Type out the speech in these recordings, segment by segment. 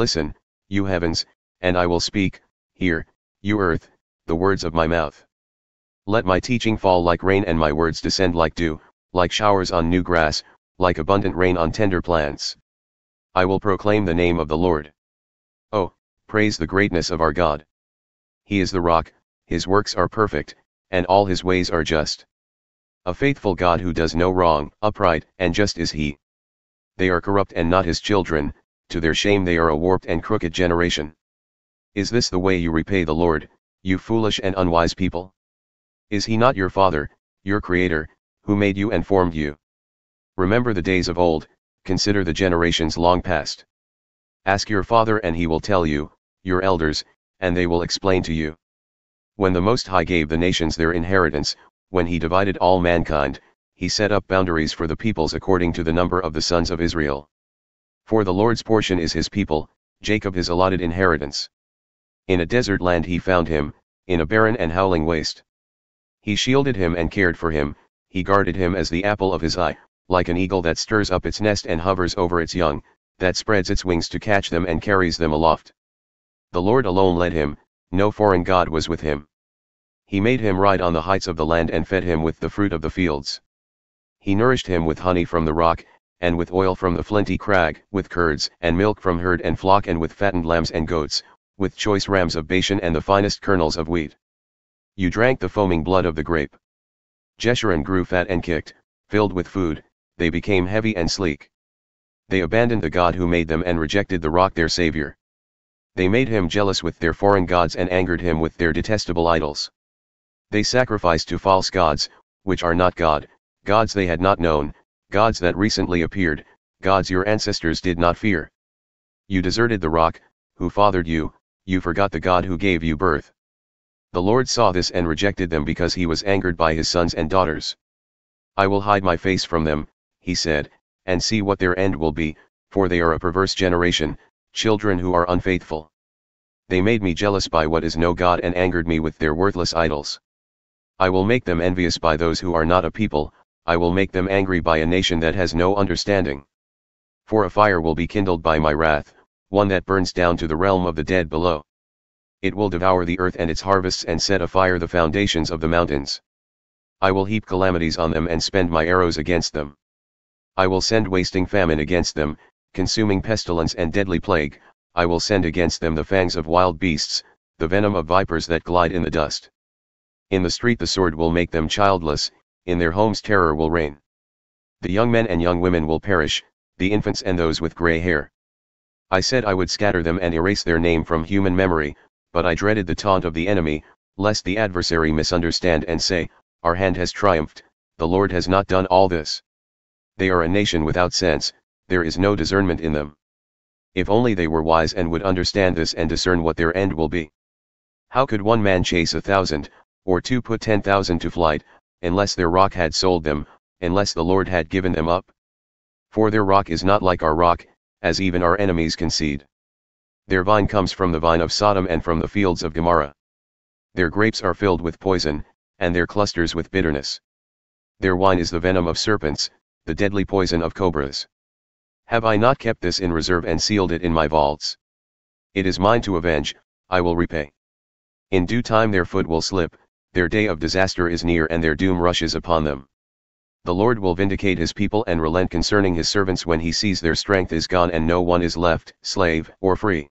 Listen, you heavens, and I will speak, hear, you earth, the words of my mouth. Let my teaching fall like rain and my words descend like dew, like showers on new grass, like abundant rain on tender plants. I will proclaim the name of the Lord. Oh, praise the greatness of our God. He is the rock, his works are perfect, and all his ways are just. A faithful God who does no wrong, upright and just is he. They are corrupt and not his children, to their shame they are a warped and crooked generation. Is this the way you repay the Lord, you foolish and unwise people? Is he not your Father, your Creator, who made you and formed you? Remember the days of old, consider the generations long past. Ask your father and he will tell you, your elders, and they will explain to you. When the Most High gave the nations their inheritance, when he divided all mankind, he set up boundaries for the peoples according to the number of the sons of Israel. For the Lord's portion is his people, Jacob his allotted inheritance. In a desert land he found him, in a barren and howling waste. He shielded him and cared for him, he guarded him as the apple of his eye, like an eagle that stirs up its nest and hovers over its young, that spreads its wings to catch them and carries them aloft. The Lord alone led him, no foreign God was with him. He made him ride on the heights of the land and fed him with the fruit of the fields. He nourished him with honey from the rock, and with oil from the flinty crag, with curds and milk from herd and flock and with fattened lambs and goats, with choice rams of Bashan and the finest kernels of wheat. You drank the foaming blood of the grape. Jeshurun grew fat and kicked, filled with food, they became heavy and sleek. They abandoned the God who made them and rejected the rock their Savior. They made him jealous with their foreign gods and angered him with their detestable idols. They sacrificed to false gods, which are not God, gods they had not known, gods that recently appeared, gods your ancestors did not fear. You deserted the rock, who fathered you, you forgot the God who gave you birth. The Lord saw this and rejected them because he was angered by his sons and daughters. I will hide my face from them, he said, and see what their end will be, for they are a perverse generation, children who are unfaithful. They made me jealous by what is no God and angered me with their worthless idols. I will make them envious by those who are not a people, I will make them angry by a nation that has no understanding. For a fire will be kindled by my wrath, one that burns down to the realm of the dead below. It will devour the earth and its harvests and set afire the foundations of the mountains. I will heap calamities on them and spend my arrows against them. I will send wasting famine against them, consuming pestilence and deadly plague, I will send against them the fangs of wild beasts, the venom of vipers that glide in the dust. In the street the sword will make them childless, in their homes terror will reign. The young men and young women will perish, the infants and those with gray hair. I said I would scatter them and erase their name from human memory, but I dreaded the taunt of the enemy, lest the adversary misunderstand and say, Our hand has triumphed, the Lord has not done all this. They are a nation without sense, there is no discernment in them. If only they were wise and would understand this and discern what their end will be. How could one man chase a thousand, or two put ten thousand to flight, unless their rock had sold them, unless the Lord had given them up? For their rock is not like our rock, as even our enemies concede. Their vine comes from the vine of Sodom and from the fields of Gomorrah. Their grapes are filled with poison, and their clusters with bitterness. Their wine is the venom of serpents, the deadly poison of cobras. Have I not kept this in reserve and sealed it in my vaults? It is mine to avenge, I will repay. In due time their foot will slip, their day of disaster is near and their doom rushes upon them. The Lord will vindicate his people and relent concerning his servants when he sees their strength is gone and no one is left, slave or free.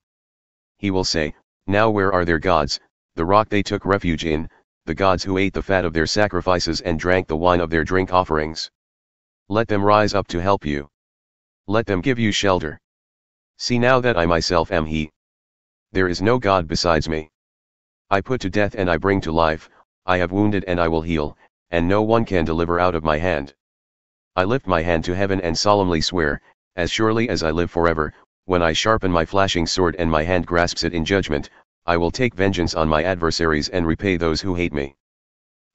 He will say, Now where are their gods, the rock they took refuge in, the gods who ate the fat of their sacrifices and drank the wine of their drink offerings? Let them rise up to help you. Let them give you shelter. See now that I myself am He. There is no God besides me. I put to death and I bring to life, I have wounded and I will heal, and no one can deliver out of my hand. I lift my hand to heaven and solemnly swear, as surely as I live forever, when I sharpen my flashing sword and my hand grasps it in judgment, I will take vengeance on my adversaries and repay those who hate me.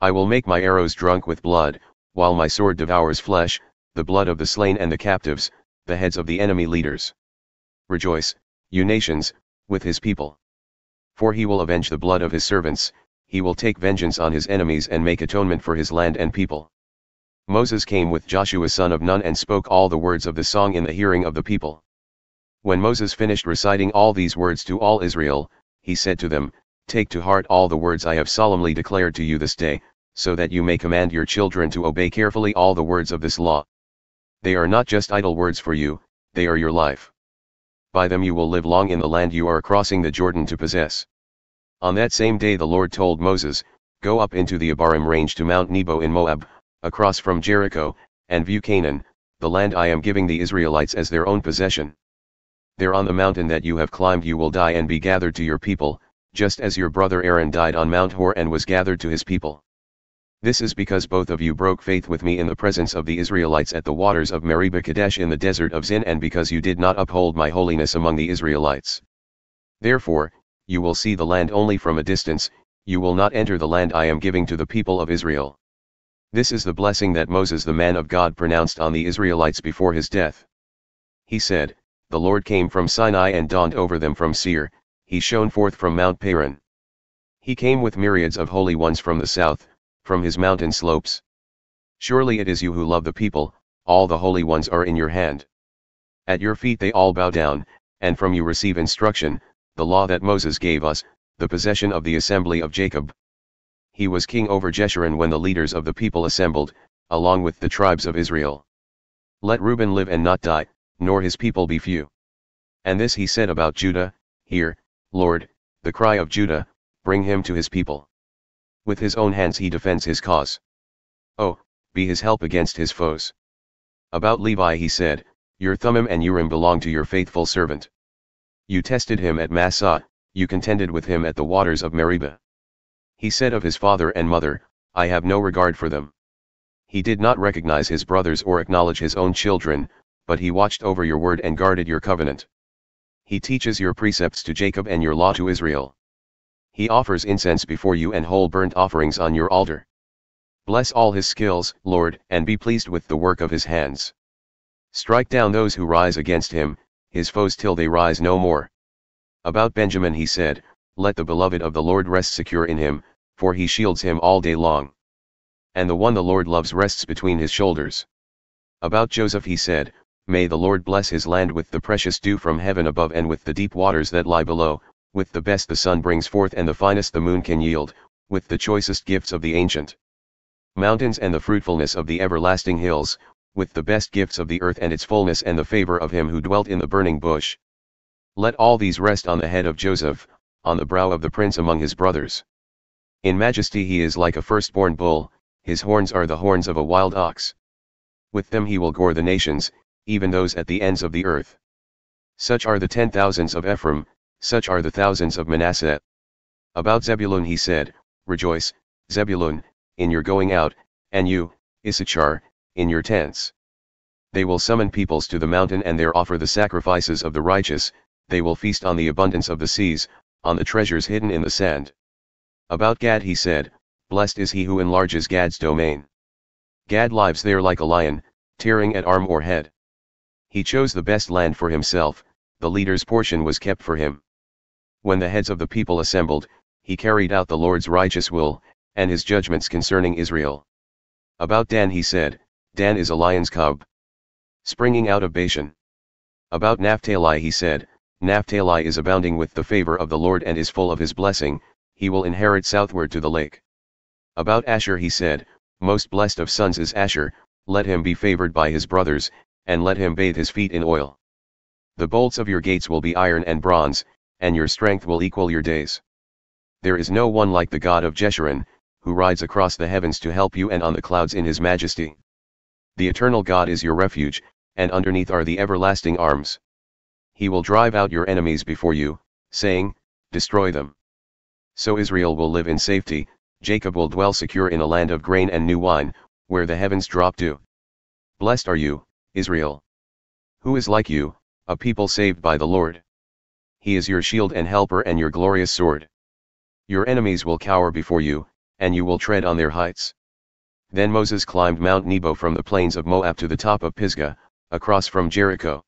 I will make my arrows drunk with blood, while my sword devours flesh, the blood of the slain and the captives, the heads of the enemy leaders. Rejoice, you nations, with his people. For he will avenge the blood of his servants, he will take vengeance on his enemies and make atonement for his land and people. Moses came with Joshua son of Nun and spoke all the words of the song in the hearing of the people. When Moses finished reciting all these words to all Israel, he said to them, Take to heart all the words I have solemnly declared to you this day, so that you may command your children to obey carefully all the words of this law. They are not just idle words for you, they are your life. By them you will live long in the land you are crossing the Jordan to possess. On that same day the Lord told Moses, Go up into the Abarim range to Mount Nebo in Moab, across from Jericho, and view Canaan, the land I am giving the Israelites as their own possession. There on the mountain that you have climbed you will die and be gathered to your people, just as your brother Aaron died on Mount Hor and was gathered to his people. This is because both of you broke faith with me in the presence of the Israelites at the waters of Meribah Kadesh in the desert of Zin and because you did not uphold my holiness among the Israelites. Therefore, you will see the land only from a distance, you will not enter the land I am giving to the people of Israel. This is the blessing that Moses the man of God pronounced on the Israelites before his death. He said, The Lord came from Sinai and dawned over them from Seir, he shone forth from Mount Paran. He came with myriads of holy ones from the south, from his mountain slopes. Surely it is you who love the people, all the holy ones are in your hand. At your feet they all bow down, and from you receive instruction, the law that Moses gave us, the possession of the assembly of Jacob. He was king over Jeshurun when the leaders of the people assembled, along with the tribes of Israel. Let Reuben live and not die, nor his people be few. And this he said about Judah, Hear, Lord, the cry of Judah, bring him to his people. With his own hands he defends his cause. Oh, be his help against his foes. About Levi he said, Your Thummim and Urim belong to your faithful servant. You tested him at Massah, you contended with him at the waters of Meribah. He said of his father and mother, I have no regard for them. He did not recognize his brothers or acknowledge his own children, but he watched over your word and guarded your covenant. He teaches your precepts to Jacob and your law to Israel. He offers incense before you and whole burnt offerings on your altar. Bless all his skills, Lord, and be pleased with the work of his hands. Strike down those who rise against him, his foes till they rise no more. About Benjamin he said, Let the beloved of the Lord rest secure in him, for he shields him all day long. And the one the Lord loves rests between his shoulders. About Joseph he said, May the Lord bless his land with the precious dew from heaven above and with the deep waters that lie below, with the best the sun brings forth and the finest the moon can yield, with the choicest gifts of the ancient mountains and the fruitfulness of the everlasting hills, with the best gifts of the earth and its fullness and the favor of him who dwelt in the burning bush. Let all these rest on the head of Joseph, on the brow of the prince among his brothers. In majesty he is like a firstborn bull, his horns are the horns of a wild ox. With them he will gore the nations, even those at the ends of the earth. Such are the ten thousands of Ephraim, such are the thousands of Manasseh. About Zebulun he said, Rejoice, Zebulun, in your going out, and you, Issachar, in your tents. They will summon peoples to the mountain and there offer the sacrifices of the righteous, they will feast on the abundance of the seas, on the treasures hidden in the sand. About Gad he said, Blessed is he who enlarges Gad's domain. Gad lives there like a lion, tearing at arm or head. He chose the best land for himself, the leader's portion was kept for him. When the heads of the people assembled, he carried out the Lord's righteous will, and his judgments concerning Israel. About Dan he said, Dan is a lion's cub. Springing out of Bashan. About Naphtali he said, Naphtali is abounding with the favor of the Lord and is full of his blessing, he will inherit southward to the lake. About Asher he said, Most blessed of sons is Asher, let him be favored by his brothers, and let him bathe his feet in oil. The bolts of your gates will be iron and bronze, and your strength will equal your days. There is no one like the God of Jeshurun, who rides across the heavens to help you and on the clouds in his majesty. The eternal God is your refuge, and underneath are the everlasting arms. He will drive out your enemies before you, saying, Destroy them. So Israel will live in safety, Jacob will dwell secure in a land of grain and new wine, where the heavens drop dew. Blessed are you, Israel. Who is like you, a people saved by the Lord? He is your shield and helper and your glorious sword. Your enemies will cower before you, and you will tread on their heights. Then Moses climbed Mount Nebo from the plains of Moab to the top of Pisgah, across from Jericho.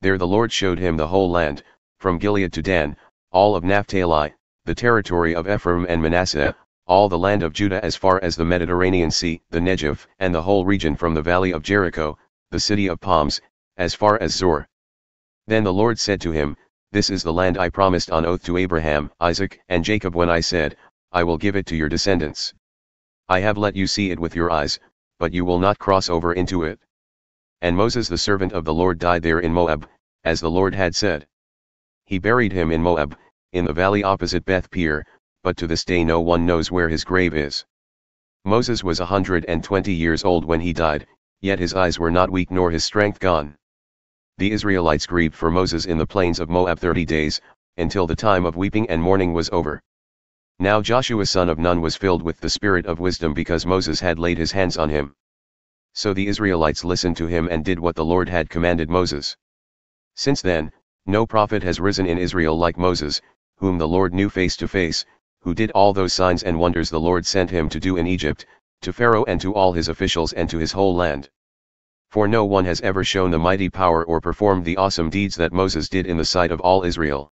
There the Lord showed him the whole land, from Gilead to Dan, all of Naphtali, the territory of Ephraim and Manasseh, all the land of Judah as far as the Mediterranean Sea, the Negev, and the whole region from the valley of Jericho, the city of palms, as far as Zoar. Then the Lord said to him, This is the land I promised on oath to Abraham, Isaac, and Jacob when I said, I will give it to your descendants. I have let you see it with your eyes, but you will not cross over into it. And Moses the servant of the Lord died there in Moab, as the Lord had said. He buried him in Moab, in the valley opposite Beth Peor, but to this day no one knows where his grave is. Moses was a hundred and twenty years old when he died, yet his eyes were not weak nor his strength gone. The Israelites grieved for Moses in the plains of Moab thirty days, until the time of weeping and mourning was over. Now Joshua son of Nun was filled with the spirit of wisdom because Moses had laid his hands on him. So the Israelites listened to him and did what the Lord had commanded Moses. Since then, no prophet has risen in Israel like Moses, whom the Lord knew face to face, who did all those signs and wonders the Lord sent him to do in Egypt, to Pharaoh and to all his officials and to his whole land. For no one has ever shown the mighty power or performed the awesome deeds that Moses did in the sight of all Israel.